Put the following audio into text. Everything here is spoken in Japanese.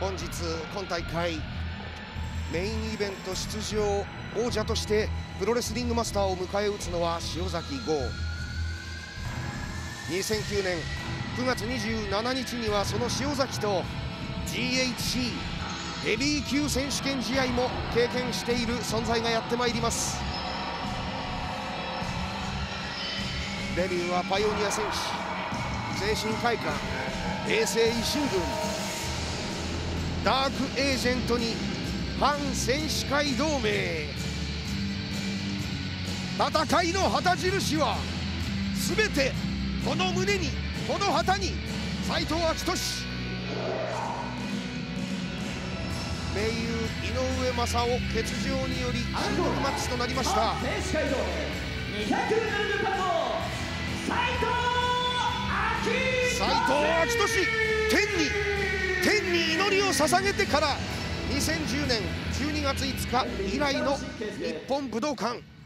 本日今大会メインイベント出場王者としてプロレスリングマスターを迎え撃つのは塩崎豪。2009年9月27日にはその塩崎と GHC ヘビー級選手権試合も経験している存在がやってまいります。デビューはパイオニア戦士精神会館平成維新軍。ダークエージェントに反戦士会同盟。戦いの旗印は全てこの胸にこの旗に斎藤明俊盟友井上正雄欠場により単独マッチとなりました。選手会同盟。270パンの斎藤斎藤明俊天にを捧げてから2010年12月5日以来の日本武道館。